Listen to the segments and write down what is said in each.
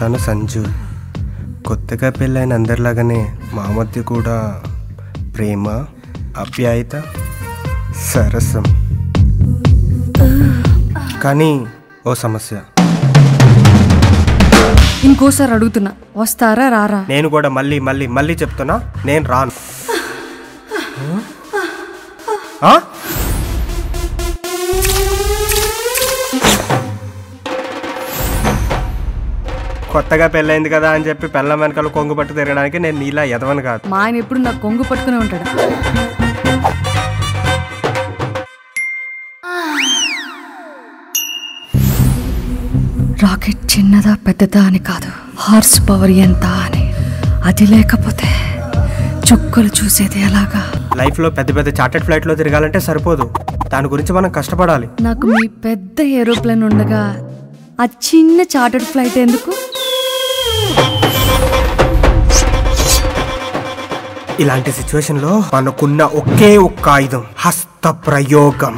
తను సంజు. కొత్తగా పెళ్ళైన అందరిలాగానే మా మధ్య కూడా ప్రేమ ఆప్యాయత సరసం. కానీ ఓ సమస్య. ఇంకోసారి అడుగుతున్నా వస్తారా రారా? నేను కూడా మళ్ళీ మళ్ళీ మళ్ళీ చెప్తున్నా నేను రాను. కొత్తగా పెళ్ళైంది కదా అని చెప్పి పెళ్ళ వెనకాల కొంగు పట్టు తిరగడానికి నేను నీలా ఎదవను కాదు. మా ఆయన ఎప్పుడు నాకు కొంగు పట్టుకునే ఉంటాడు. రాకెట్ చిన్నదా పెద్దదా అని కాదు. హార్స్ పవర్ ఎంత అని. అది లేకపోతే చుక్కలు చూసేది ఎలాగా? లైఫ్లో పెద్ద పెద్ద చార్టెడ్ ఫ్లైట్లో తిరగాలంటే సరిపోదు. దాని గురించి మనం కష్టపడాలి. నాకు మీ పెద్ద ఏరోప్లేన్ ఉండగా ఆ చిన్న చార్టర్డ్ ఫ్లైట్ ఎందుకు? ఇలాంటి సిచ్యువేషన్లో మనకున్న ఒకే ఒక్క ఆయుధం హస్త ప్రయోగం.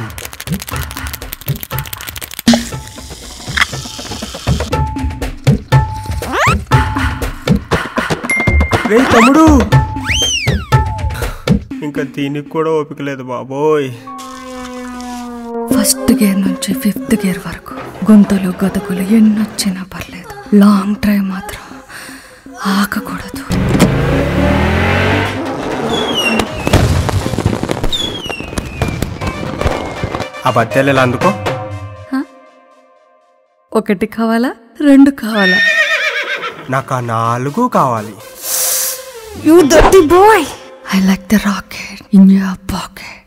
రే తమ్ముడు! ఇంకా దీనికి కూడా ఓపిక లేదు బాబోయ్. ఫస్ట్ గేర్ నుంచి ఫిఫ్త్ గేర్ వరకు గొంతులు గతుకులు ఎన్నొచ్చినా పర్లేదు. లాంగ్ డ్రైవ్ మాత్రం ఆగకూడదు. ఆ బత్యాలు ఇలా అందుకో? ఒకటి కావాలా? రెండు కావాలా? నాకు ఆ నాలుగు కావాలి. You dirty boy I like the rocket in your pocket